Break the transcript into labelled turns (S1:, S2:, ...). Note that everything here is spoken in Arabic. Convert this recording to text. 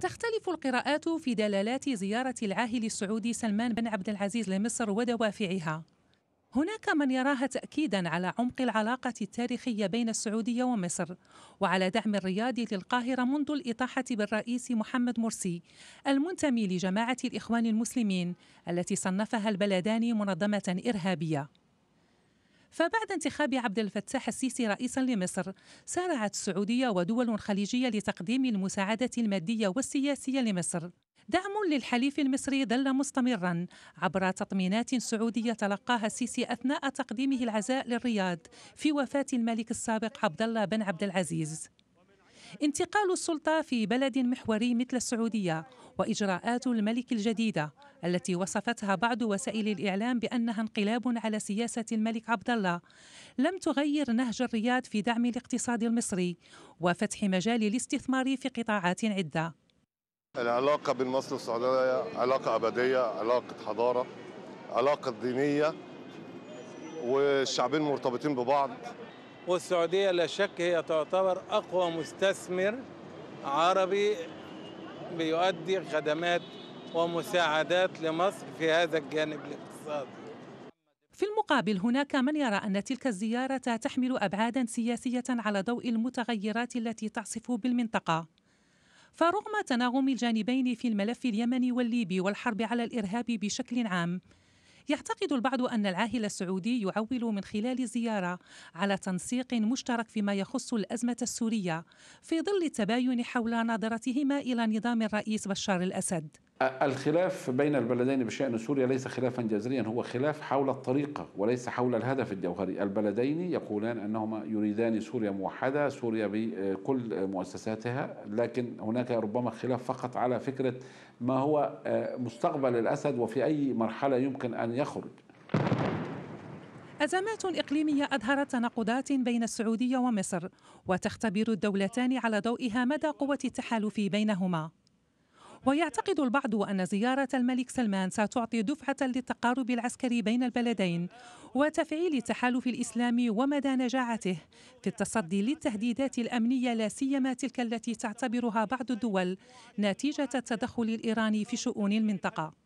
S1: تختلف القراءات في دلالات زيارة العاهل السعودي سلمان بن عبد العزيز لمصر ودوافعها. هناك من يراها تأكيدا على عمق العلاقة التاريخية بين السعودية ومصر وعلى دعم الرياض للقاهرة منذ الإطاحة بالرئيس محمد مرسي المنتمي لجماعة الإخوان المسلمين التي صنفها البلدان منظمة إرهابية. فبعد انتخاب عبد الفتاح السيسي رئيسا لمصر سارعت السعودية ودول خليجية لتقديم المساعدة المادية والسياسية لمصر. دعم للحليف المصري ظل مستمرا عبر تطمينات سعودية تلقاها السيسي أثناء تقديمه العزاء للرياض في وفاة الملك السابق عبد الله بن عبد العزيز. انتقال السلطة في بلد محوري مثل السعودية وإجراءات الملك الجديدة التي وصفتها بعض وسائل الإعلام بأنها انقلاب على سياسة الملك عبد الله. لم تغير نهج الرياض في دعم الاقتصاد المصري وفتح مجال الاستثمار في قطاعات عدة.
S2: العلاقة بين مصر والسعودية علاقة أبدية علاقة حضارة علاقة دينية والشعبين مرتبطين ببعض.
S3: والسعودية لا شك هي تعتبر أقوى مستثمر عربي بيؤدي خدمات ومساعدات لمصر في هذا الجانب الاقتصادي.
S1: في المقابل هناك من يرى أن تلك الزيارة تحمل أبعادا سياسية على ضوء المتغيرات التي تعصف بالمنطقة. فرغم تناغم الجانبين في الملف اليمني والليبي والحرب على الإرهاب بشكل عام يعتقد البعض أن العاهل السعودي يعول من خلال الزيارة على تنسيق مشترك فيما يخص الأزمة السورية في ظل التباين حول نظرتهما إلى نظام الرئيس بشار الأسد.
S4: الخلاف بين البلدين بشأن سوريا ليس خلافا جذريا هو خلاف حول الطريقة وليس حول الهدف الجوهري. البلدين يقولان أنهما يريدان سوريا موحدة سوريا بكل مؤسساتها لكن هناك ربما خلاف فقط على فكرة ما هو مستقبل الأسد وفي أي مرحلة يمكن أن يخرج.
S1: أزمات إقليمية أظهرت تناقضات بين السعودية ومصر وتختبر الدولتان على ضوئها مدى قوة التحالف بينهما. ويعتقد البعض أن زيارة الملك سلمان ستعطي دفعة للتقارب العسكري بين البلدين وتفعيل التحالف الإسلامي ومدى نجاعته في التصدي للتهديدات الأمنية لا سيما تلك التي تعتبرها بعض الدول نتيجة التدخل الإيراني في شؤون المنطقة.